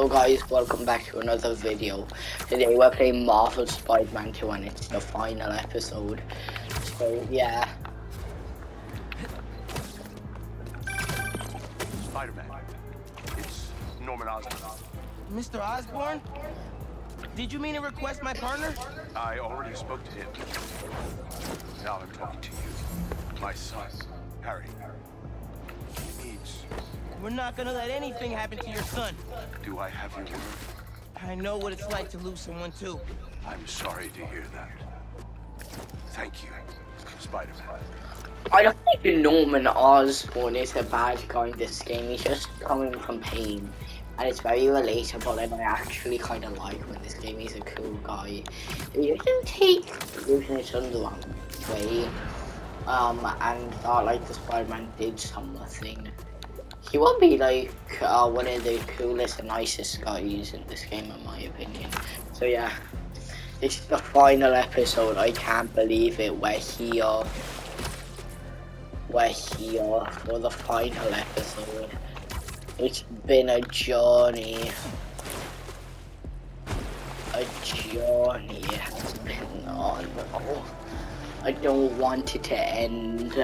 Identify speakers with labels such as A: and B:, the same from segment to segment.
A: So guys, welcome back to another video. Today we're playing Marvel Spider-Man 2 and it's the final episode. So yeah.
B: Spider-Man. It's Norman Osborn.
C: Mr. Osborn? Did you mean to request my partner?
B: I already spoke to him. Now I'm talking to you. My son, Harry. He needs...
C: We're not gonna let anything happen to your son.
B: Do I have your word?
C: I know what it's like to lose someone too.
B: I'm sorry to hear that. Thank you, Spider-Man.
A: I don't think Norman Osborn is a bad guy in this game. He's just coming from pain. And it's very relatable and I actually kind of like when this game. He's a cool guy. You can take losing his son the wrong way. Um, and thought like the Spider-Man did something. He will be like uh, one of the coolest and nicest guys in this game in my opinion. So yeah, this is the final episode. I can't believe it. We're here. We're here for the final episode. It's been a journey. A journey has been on. Oh, I don't want it to end.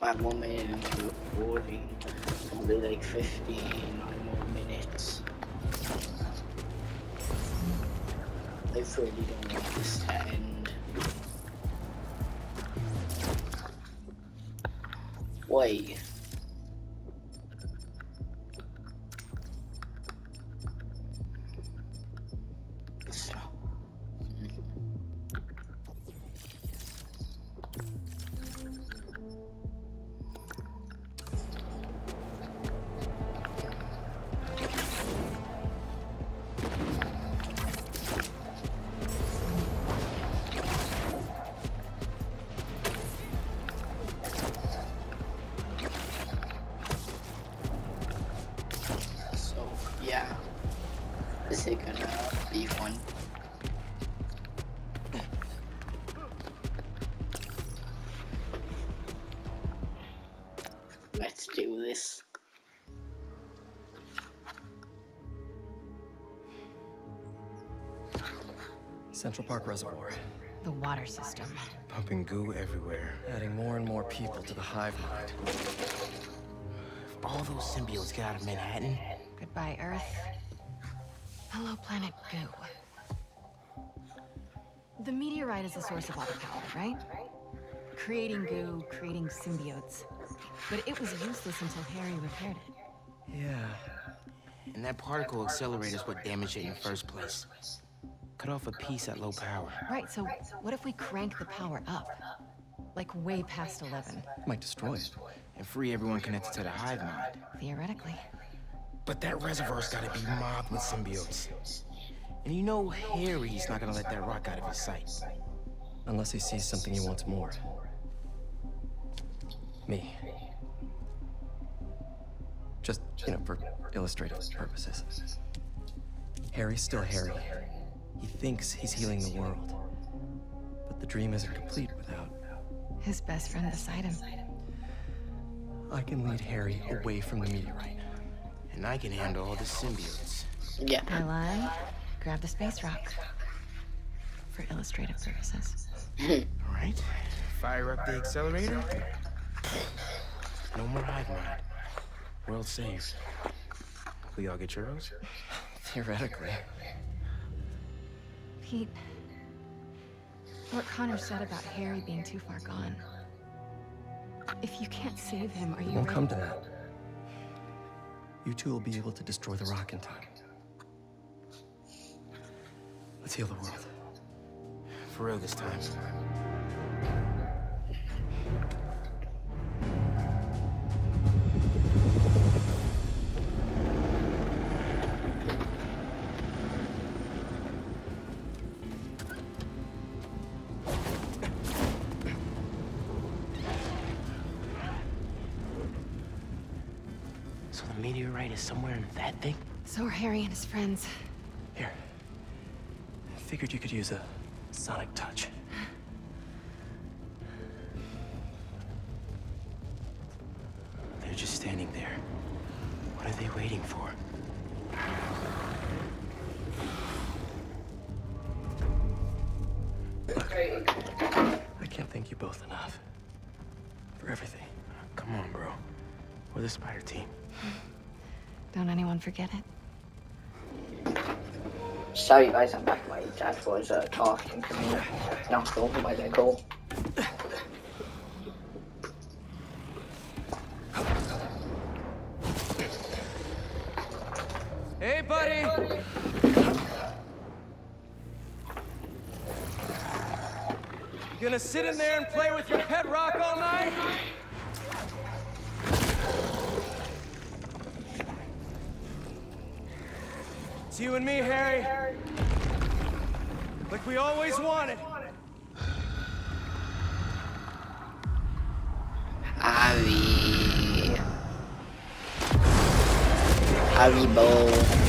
A: Five more minutes into recording. Probably like 15 more minutes. I really don't want this to end. Wait.
D: Central Park Reservoir,
E: The water system.
D: pumping goo everywhere, adding more and more people to the hive mind.
C: If all those symbiotes get out of Manhattan,
E: Goodbye, Earth. Hello, planet Goo. The meteorite is the source of all the power, right? Creating goo, creating symbiotes. But it was useless until Harry repaired it.
D: Yeah,
C: and that particle accelerator is what damaged it in the first place. Cut off a piece at low power.
E: Right, so what if we crank the power up? Like way past 11,
D: might destroy it.
C: And free everyone connected to the hive mind.
E: theoretically.
C: But that reservoir's gotta be mobbed with symbiotes. And you know Harry's not gonna let that rock out of his sight.
D: Unless he sees something he wants more. Me. Just, you know, for illustrative purposes. Harry's still Harry. He thinks he's healing the world. But the dream isn't complete without.
E: His best friend beside him.
D: I can lead Harry away from the meteorite.
C: And I can handle all the symbiotes.
A: Yeah.
E: I lie, grab the space rock. For illustrative purposes.
C: Alright. Fire up the accelerator. No more hive mind. World saved. We all get churros?
D: Theoretically.
E: Pete, what Connors said about Harry being too far gone. If you can't save him, are
D: It
E: you
D: won't
E: ready?
D: come to that. You two will be able to destroy the rock in time. Let's heal the world.
C: For real this time. somewhere in that thing?
E: So are Harry and his friends.
D: Here. I figured you could use a sonic touch.
A: Sorry, guys, I'm back. My dad was uh, talking to me, knocked over by that goal.
D: Hey, buddy. You gonna sit in there and play with your pet rock all night? You and me, Harry. Like we always wanted.
A: Harry. Harry Bowl.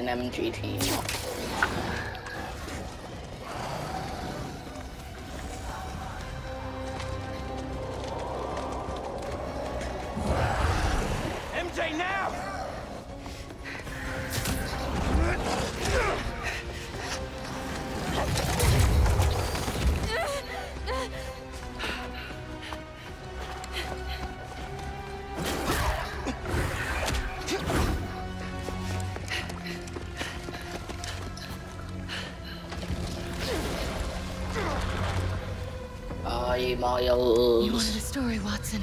A: an MG team. miles.
E: You wanted a story, Watson.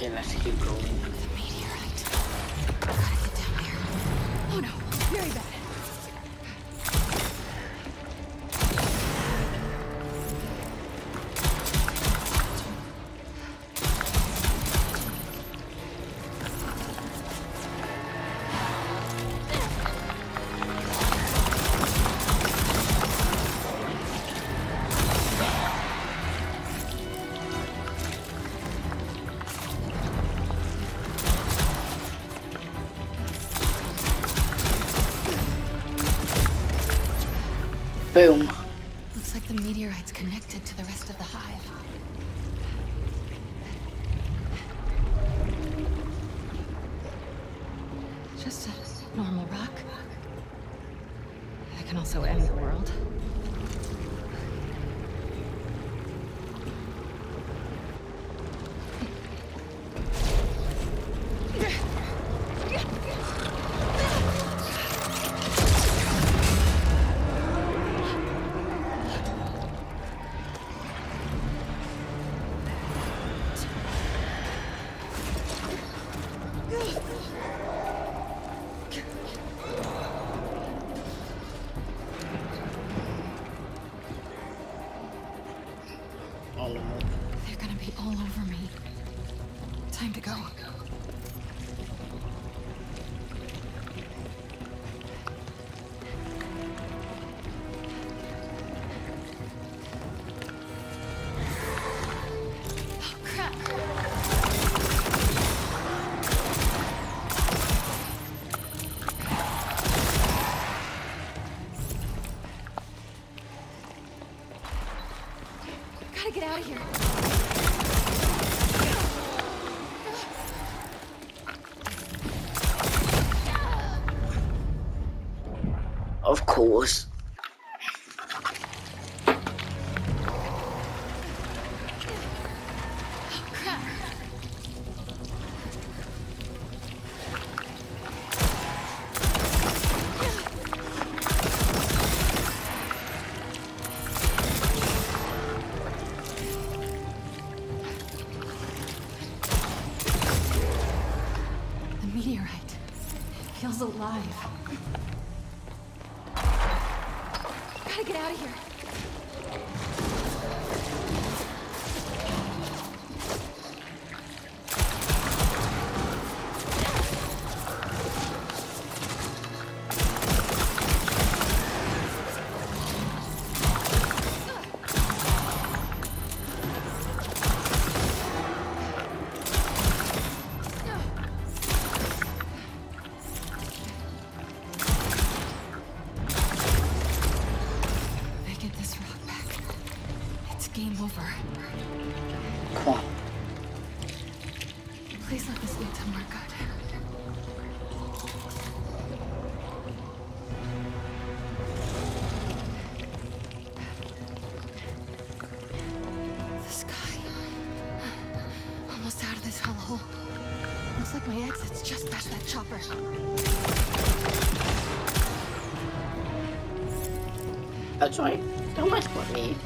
E: páginas. so end the world.
A: course.
E: game over.
A: Come on.
E: Please let this lead somewhere good. The sky. Almost out of this hellhole. Looks like my exit's just past that chopper.
A: That's right. Don't mess with me.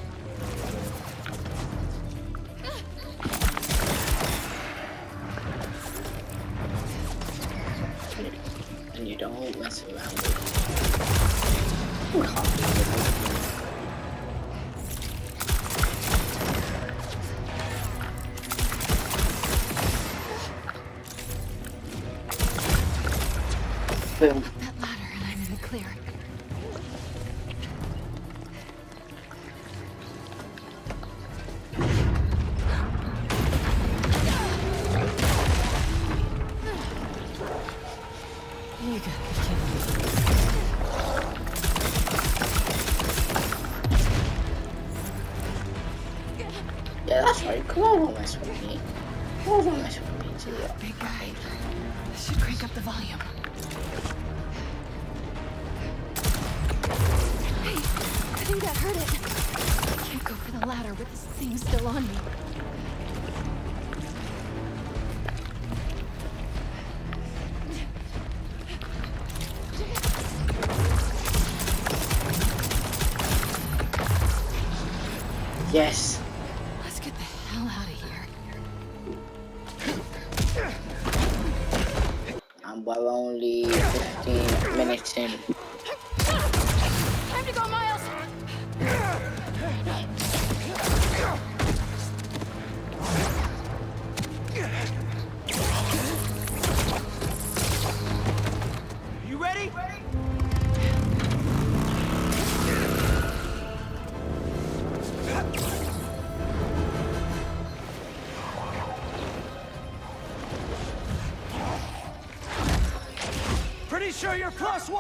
A: And we're only 15 minutes in.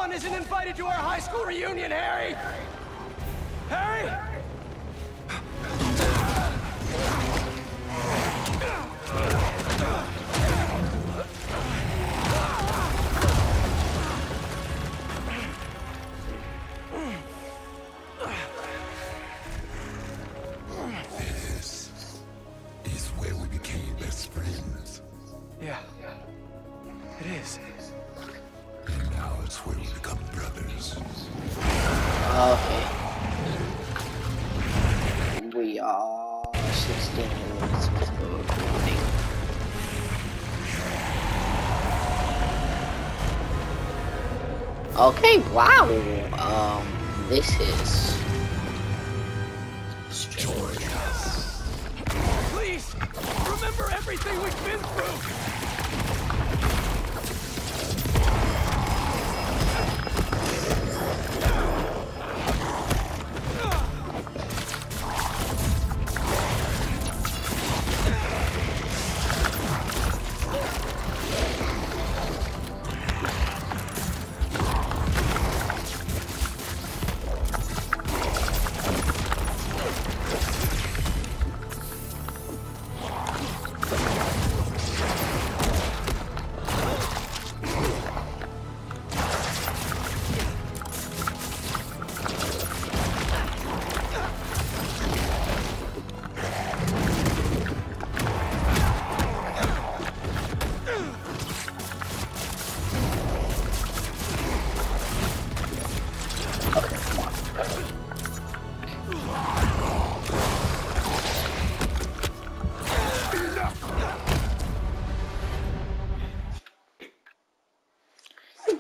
F: One isn't invited to our high school reunion, Harry! Harry!
A: Wow. Um, this is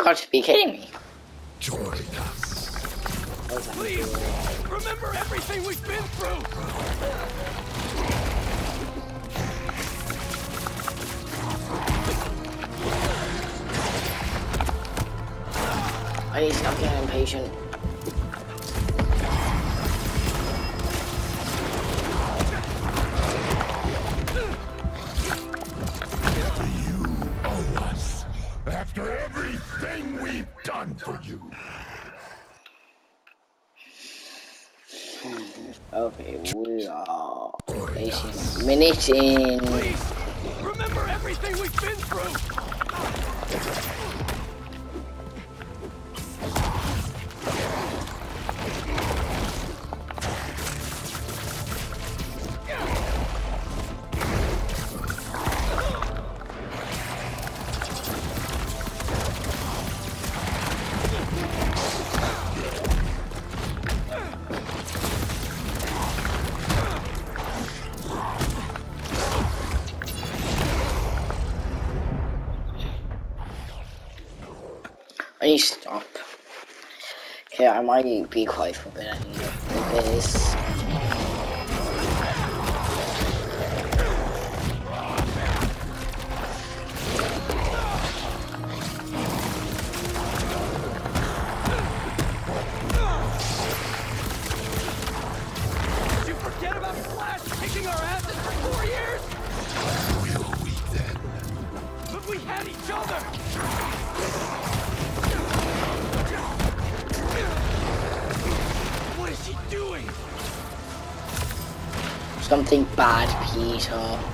A: got to be kidding me.
G: Join us.
F: Please! Remember everything we've been through!
A: I need to stop getting impatient.
F: Sí.
A: I need to stop. Okay, I might be quiet for a bit. I need to focus.
F: Did you doing?
A: Something bad, Peter.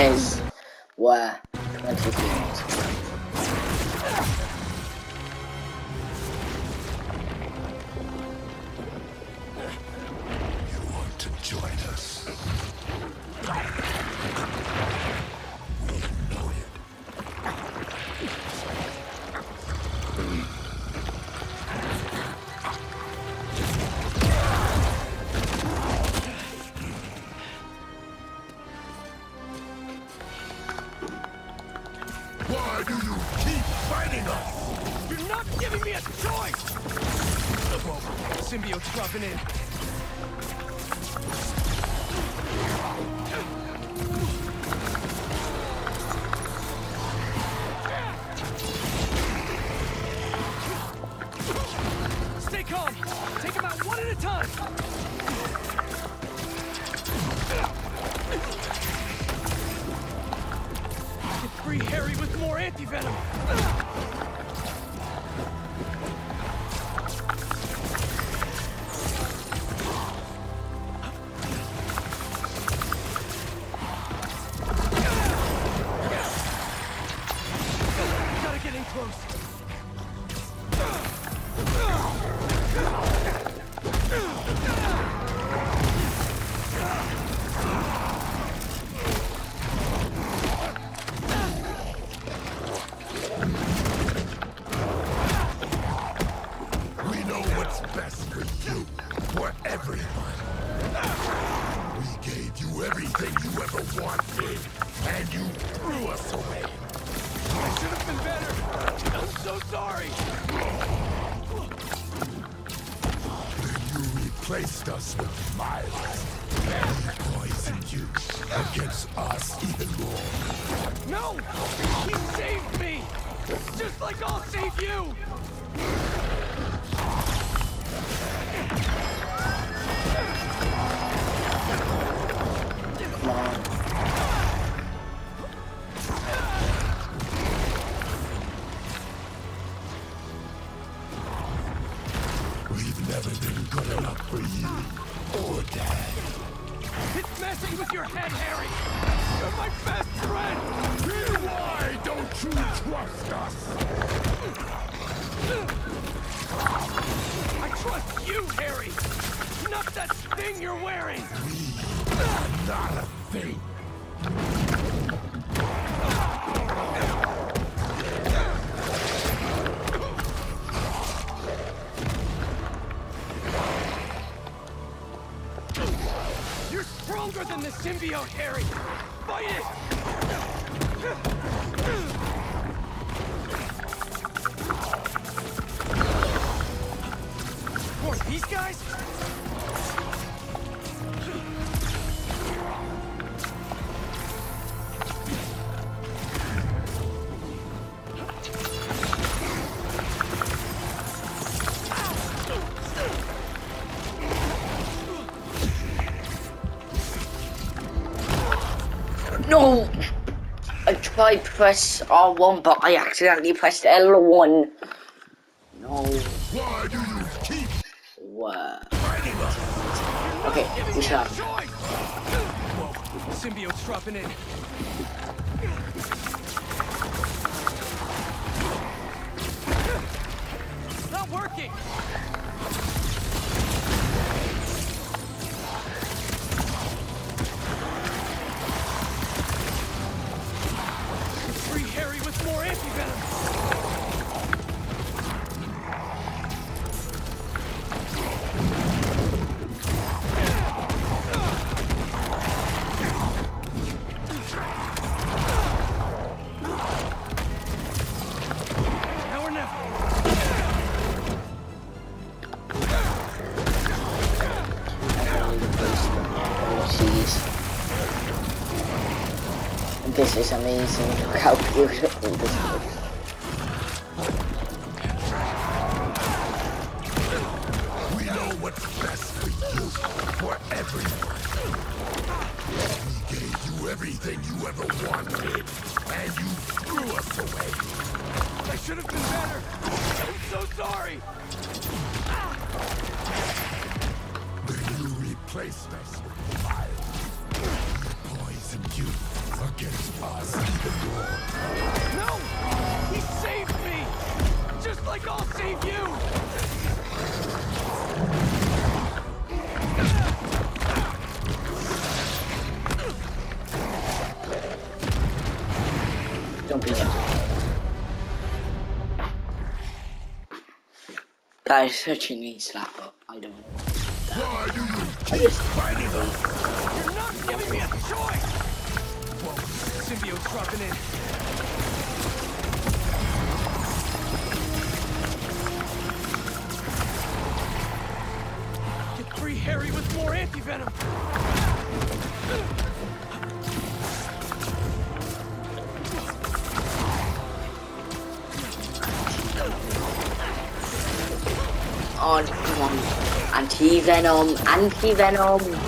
G: Why? were Why do you keep fighting us?
F: You're not giving me a choice! Whoa, symbiote's dropping in. Stay calm! Take them out one at a time! venom.
G: We've never been good enough for you or Dad.
F: It's messing with your head, Harry! You're my best friend!
G: Why don't you trust us?
F: I trust you, Harry! Not that thing you're wearing!
G: Not a thing.
F: Symbiote, Harry! Fight it!
A: Press R1, but I accidentally pressed L1. Is amazing. How beautiful this is. That is such a neat slap up. I don't know.
G: Why do you keep fighting us?
F: You're not giving me a choice! Whoa, symbiote's dropping in. Anti-venom,
A: anti-venom.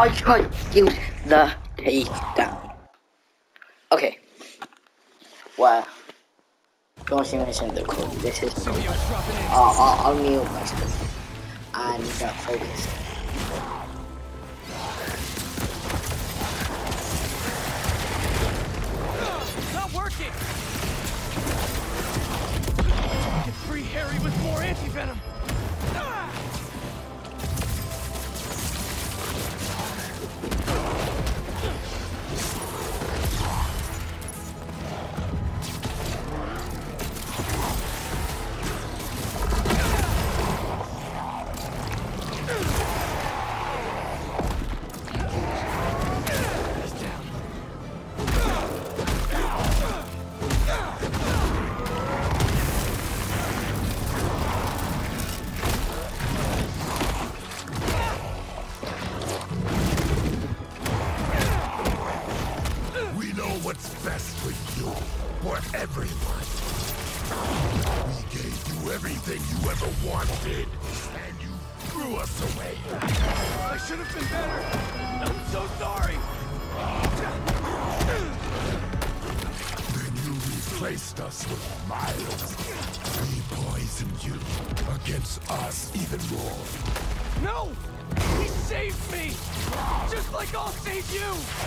A: To use the takedown. Okay. Well, don't see mention the code. This is.
F: In!
A: I'll, I'll, I'll mute myself and uh, get focused.
F: Not working! Get free Harry with more anti-venom! I'll save you!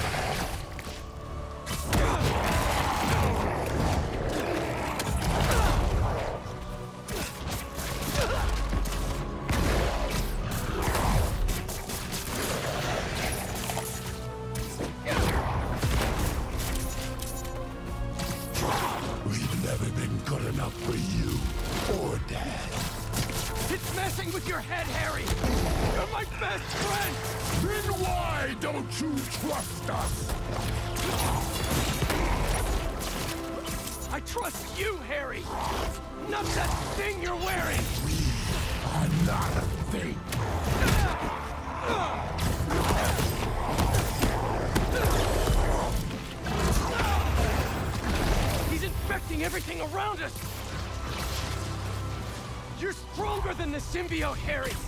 F: Hail Harry!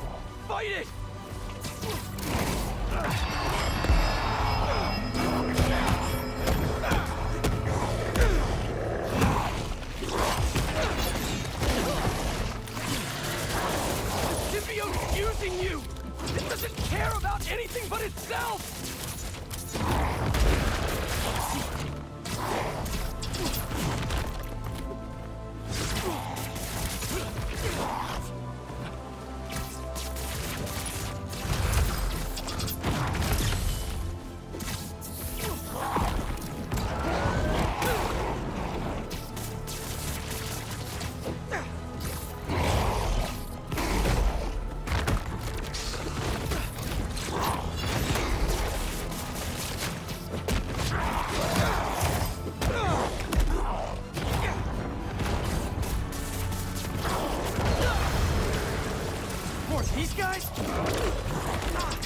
F: These guys? Ah.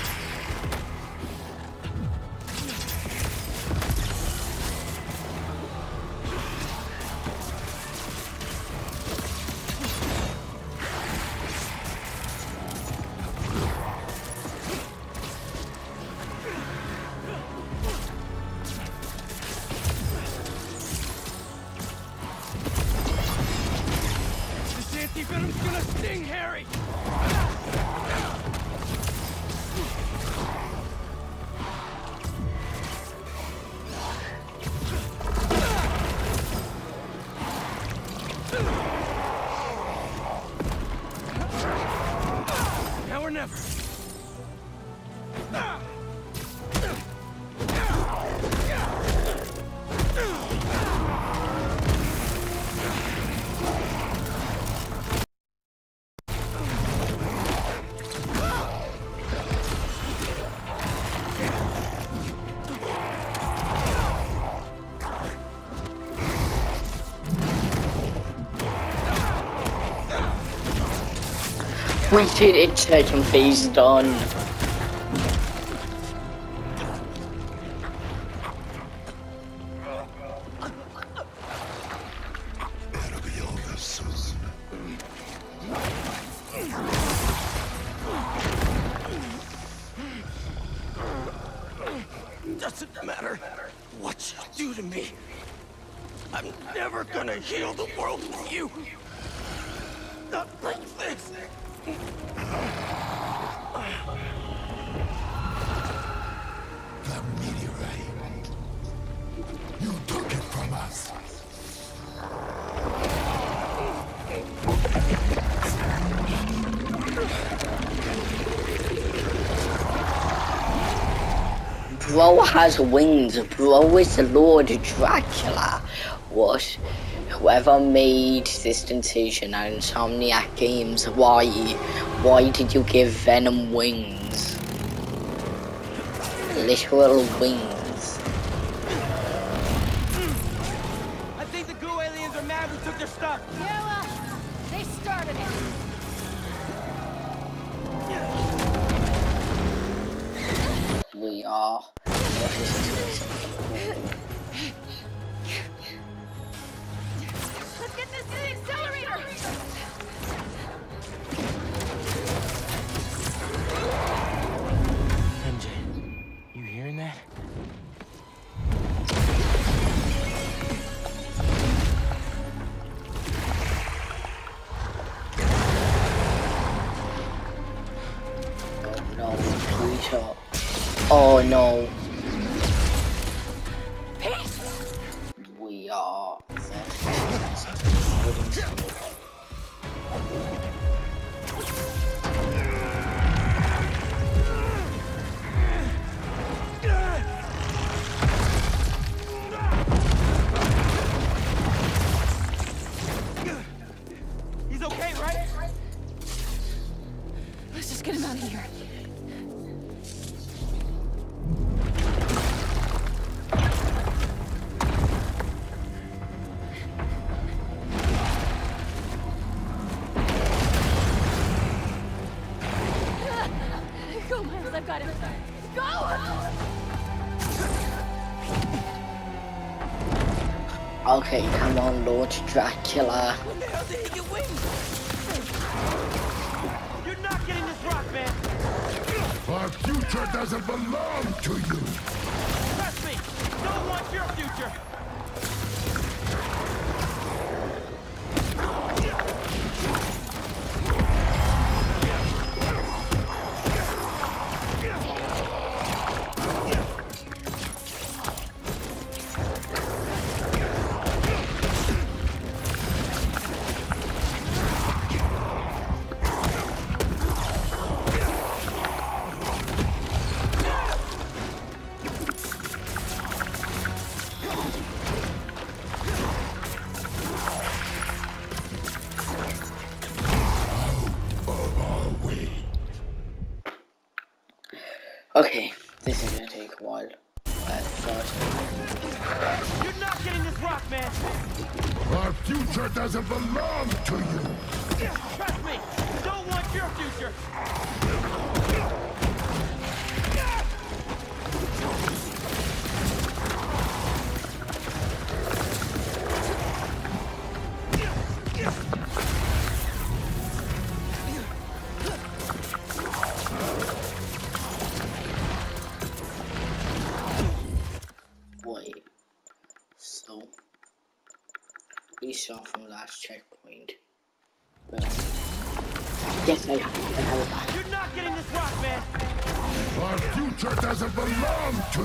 A: What did it take done?
F: You
G: took it from us.
A: Bro has wings. Bro is the Lord Dracula. What? Whoever made this decision and Insomniac Games, why? Why did you give Venom wings? Literal wings.
H: Okay,
A: come on, Lord Dracula.
H: When the hell did he get wings? You're not getting this rock, man.
G: Our future doesn't belong to you.
H: Trust me. Don't want your future.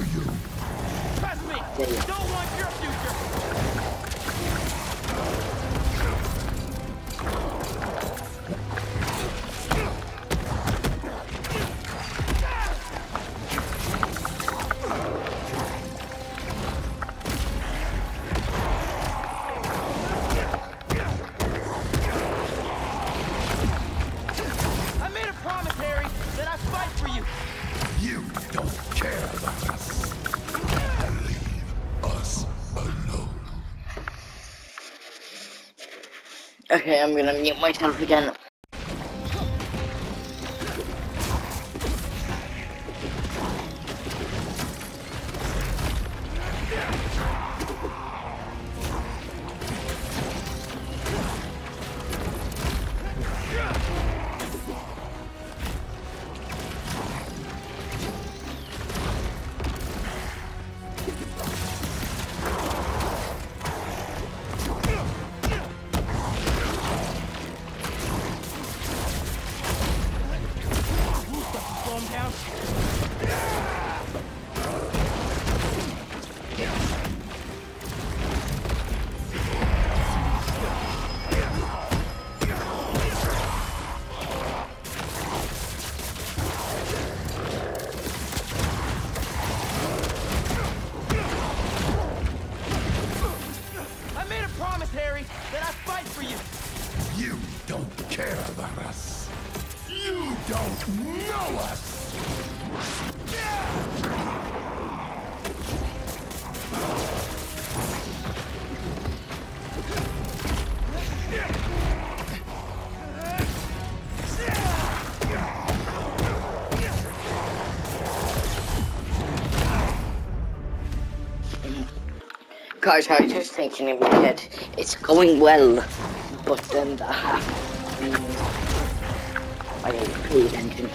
G: To you.
H: Trust me.
A: Yeah, yeah.
H: Don't want your future.
A: Okay, I'm gonna mute myself again. Guys, I was just thinking in my head, it's going well, but then that happens. I didn't pay attention.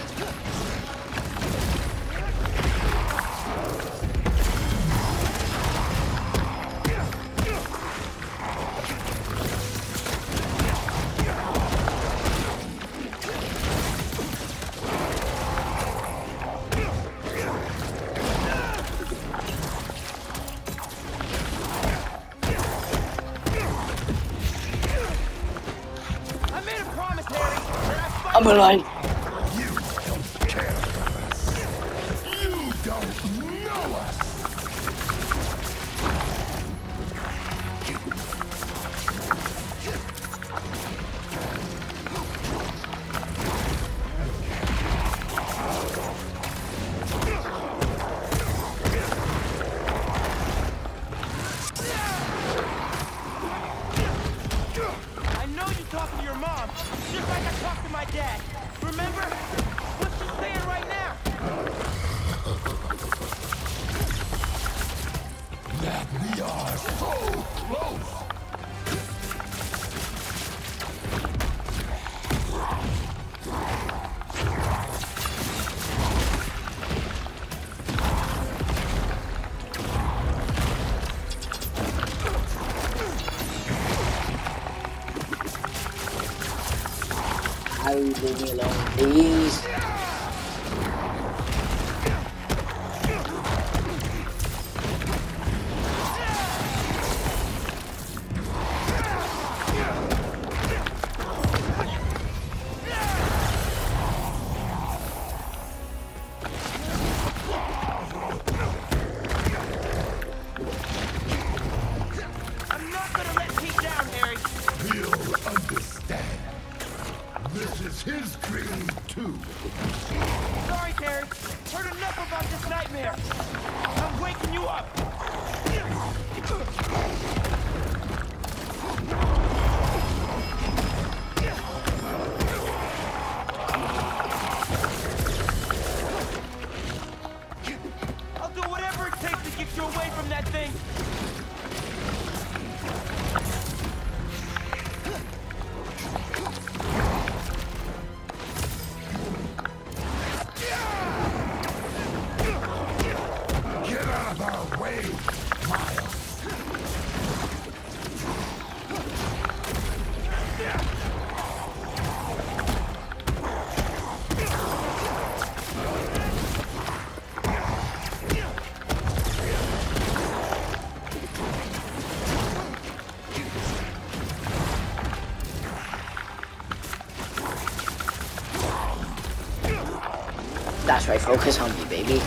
H: Sorry,
A: focus on me, baby.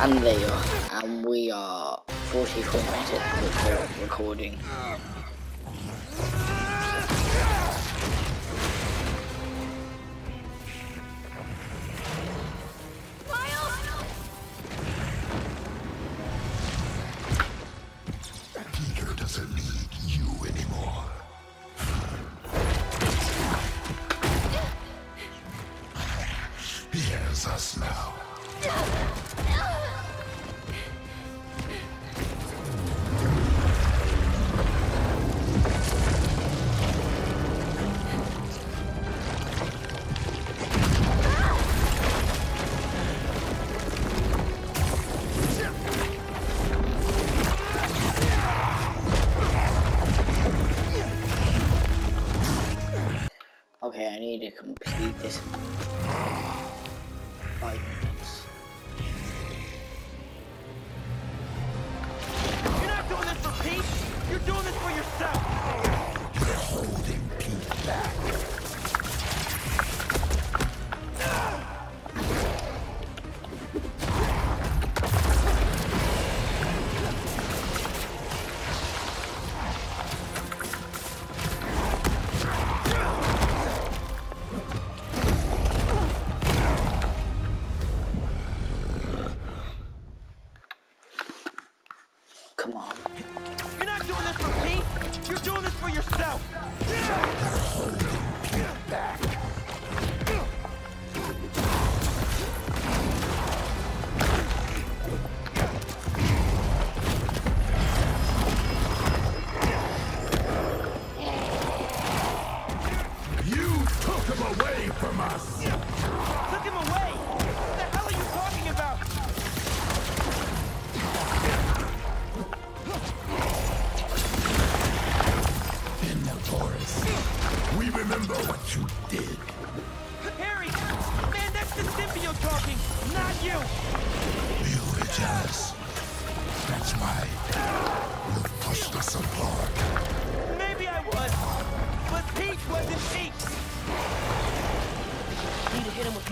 A: And there you are. And we are 44 minutes.
G: us now.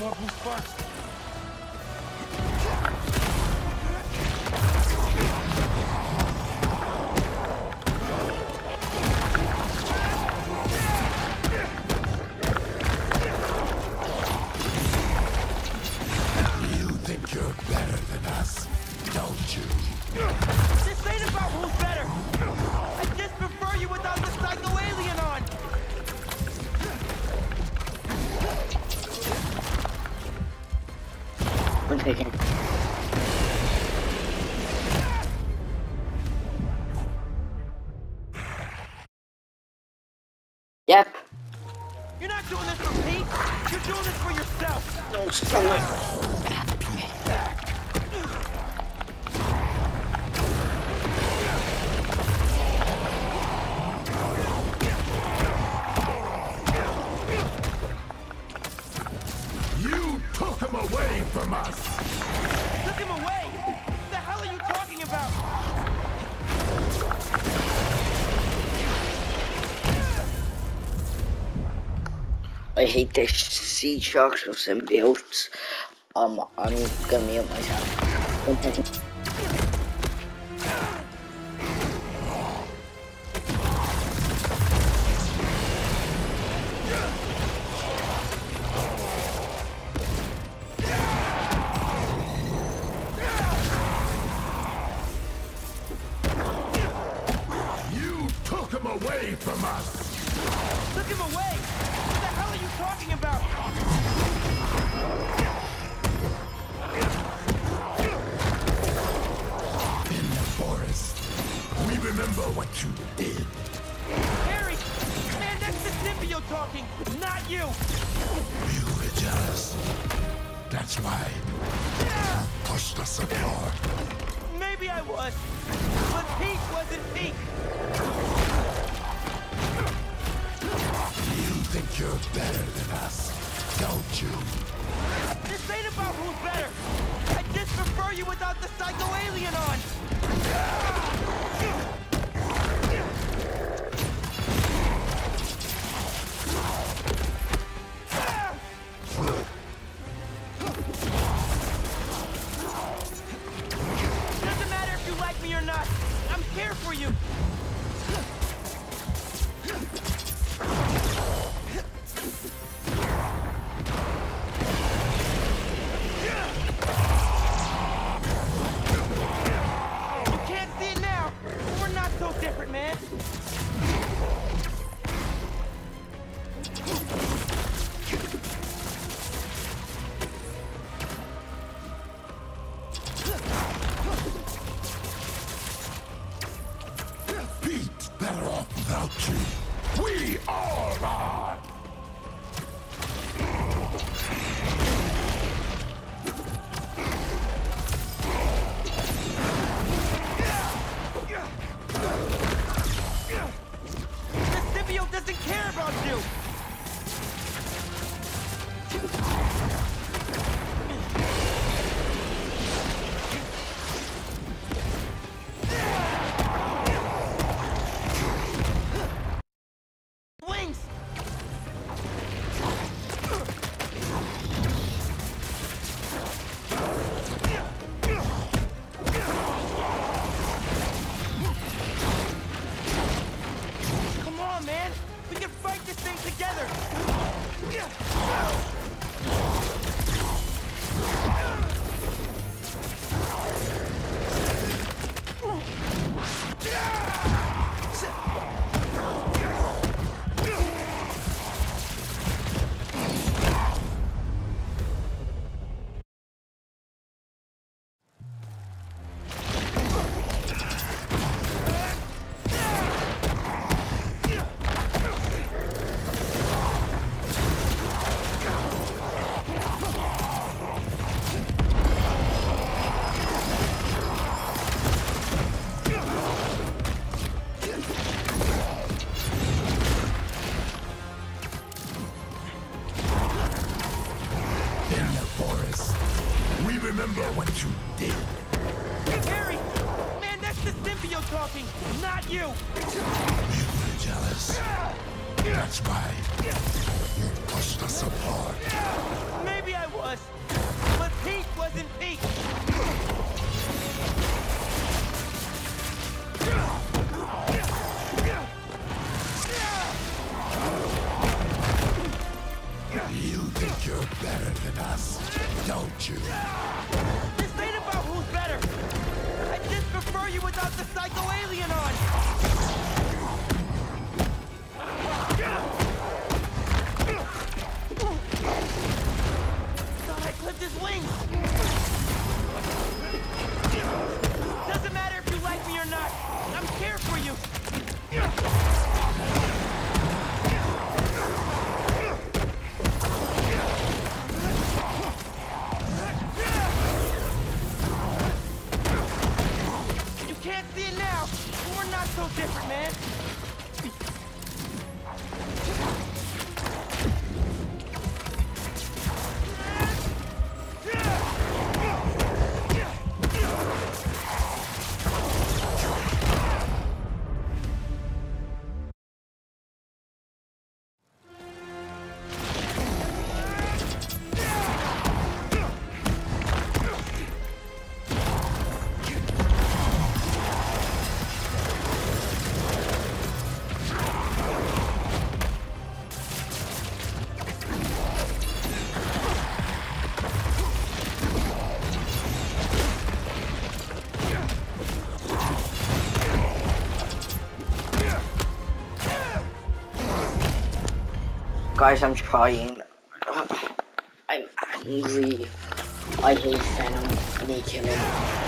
H: more boost first.
A: You're
H: doing this for yourself.
G: No, she's
A: on took him away from us.
G: I hate this sea sharks or symbiotes. Um, I'm gonna mute myself.
A: Guys, I'm trying. I'm angry. I hate Venom. I need
H: killing.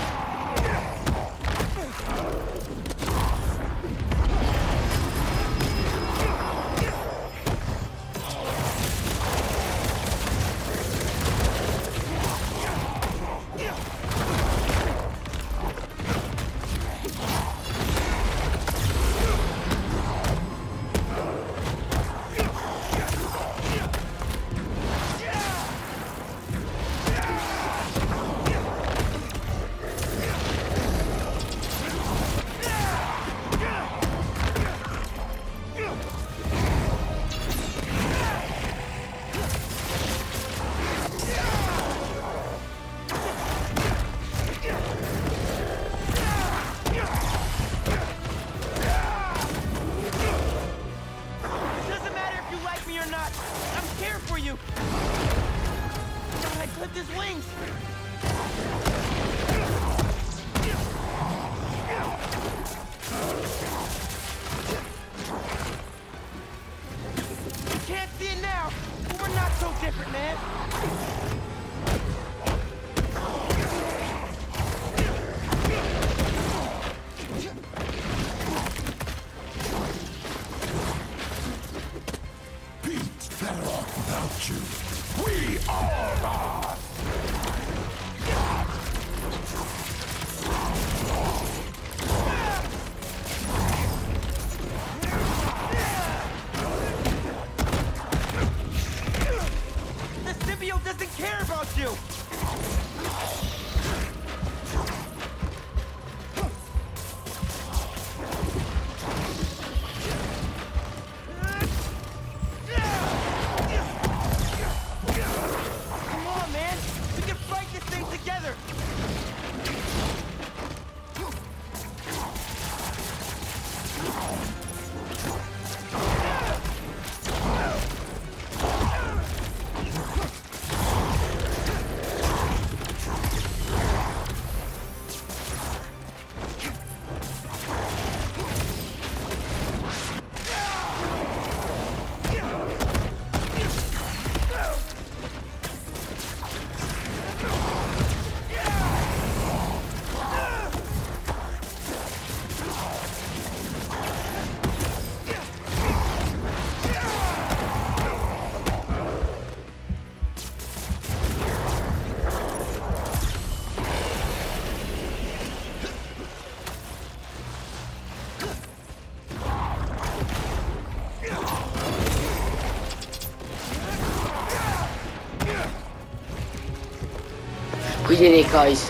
H: We did it,
G: guys.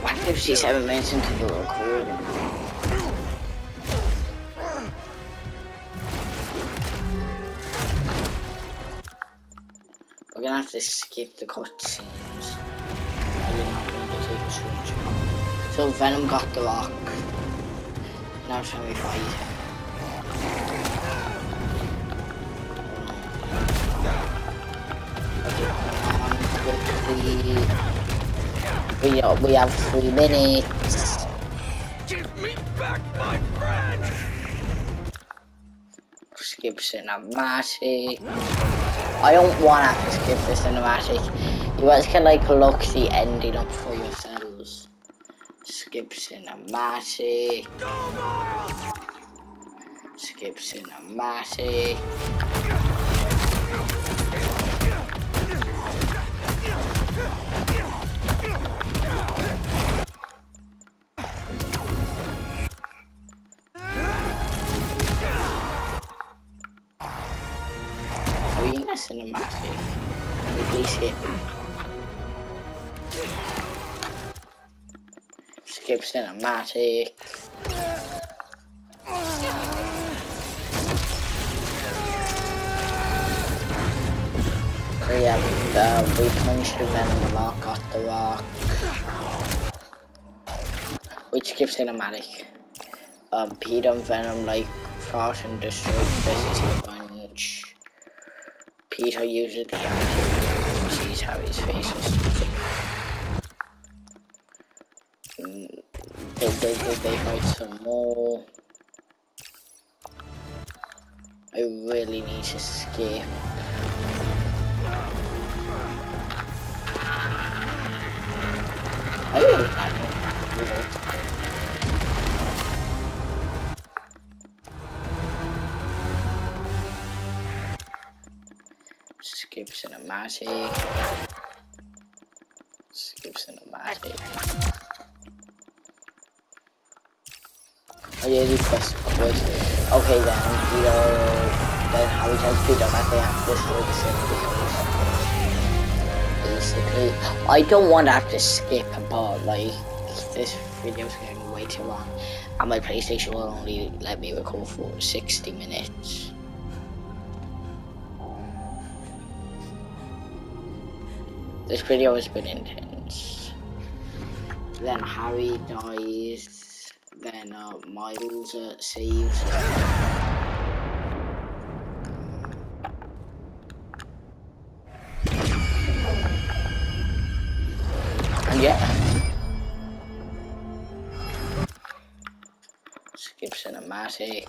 G: What If she's ever mentioned to
H: the
A: little clearer We're gonna have to skip the cutscenes. So Venom got the lock. Now it's time we fight We we have three minutes.
H: Give me back my friend!
A: Skip cinematic. I don't want to have to skip the cinematic. You guys can like look the ending up for yourselves. Skip cinematic. Skip cinematic. Cinematic. Have uh, we punched the venom lock, got the rock. Which gives cinematic. Um, Peter and Venom like fought and destroy this is the bunch. Peter uses the and sees Harry's face or they, fight some more. I really need to don't. Skip cinematic. Skip cinematic. Okay then, you know, then how we up, I think I have to destroy. Basically, I don't want to have to skip, but like, this video's getting way too long. And my PlayStation will only let me record for 60 minutes. This video has been intense. Then Harry dies. Then uh, Miles uh, saves. And yeah. Skip cinematic.